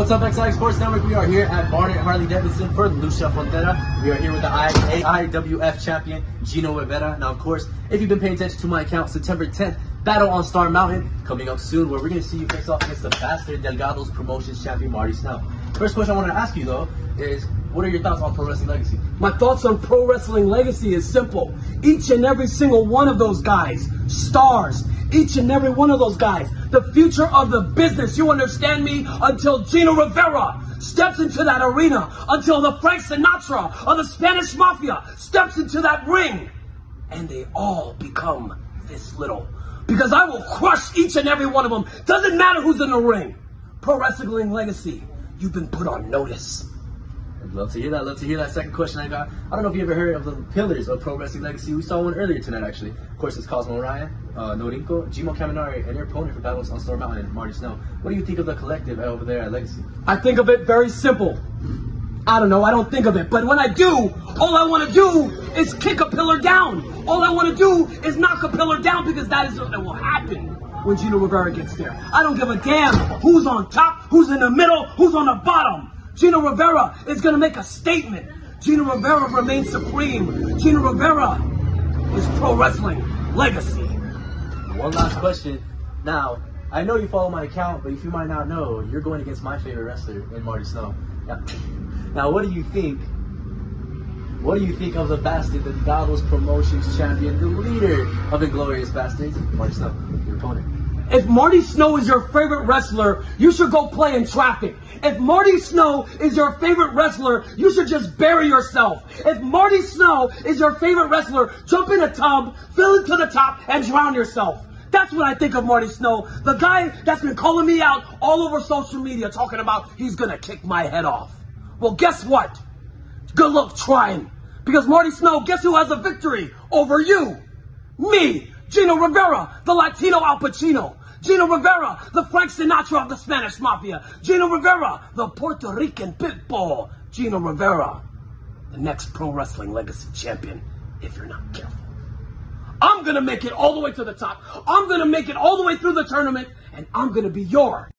What's up, XI Sports Network? We are here at Barnett Harley Davidson for Lucha Frontera. We are here with the IWF champion, Gino Rivera. Now, of course, if you've been paying attention to my account, September 10th, Battle on Star Mountain coming up soon, where we're going to see you face off against the Bastard Delgado's Promotions champion, Marty Snell. First question I want to ask you, though, is what are your thoughts on Pro Wrestling Legacy? My thoughts on Pro Wrestling Legacy is simple. Each and every single one of those guys, stars, each and every one of those guys, the future of the business, you understand me? Until Gino Rivera steps into that arena, until the Frank Sinatra of the Spanish Mafia steps into that ring, and they all become this little. Because I will crush each and every one of them. Doesn't matter who's in the ring. Pro Wrestling Legacy, you've been put on notice. I'd love to hear that. i Love to hear that second question I got. I don't know if you ever heard of the pillars of Pro Wrestling Legacy. We saw one earlier tonight, actually. Of course, it's Cosmo Ryan, uh, Norinco, Jimo and your opponent for battles on Storm Mountain, Marty Snow. What do you think of the collective over there at Legacy? I think of it very simple. I don't know, I don't think of it. But when I do, all I want to do is kick a pillar down. All I want to do is knock a pillar down because that is what will happen when Gino Rivera gets there. I don't give a damn who's on top, who's in the middle, who's on the bottom. Gino Rivera is going to make a statement. Gino Rivera remains supreme. Gino Rivera is pro wrestling legacy. One last question. Now, I know you follow my account, but if you might not know, you're going against my favorite wrestler in Marty Snow. Now, now what do you think? What do you think of the bastard, the Davos Promotions champion, the leader of Inglorious Bastards, Marty Snell, your opponent? If Marty Snow is your favorite wrestler, you should go play in traffic. If Marty Snow is your favorite wrestler, you should just bury yourself. If Marty Snow is your favorite wrestler, jump in a tub, fill it to the top, and drown yourself. That's what I think of Marty Snow. The guy that's been calling me out all over social media talking about he's gonna kick my head off. Well, guess what? Good luck trying. Because Marty Snow, guess who has a victory over you? Me, Gino Rivera, the Latino Al Pacino. Gino Rivera, the Frank Sinatra of the Spanish Mafia. Gino Rivera, the Puerto Rican Pitbull. Gino Rivera, the next Pro Wrestling Legacy champion, if you're not careful. I'm gonna make it all the way to the top. I'm gonna make it all the way through the tournament, and I'm gonna be your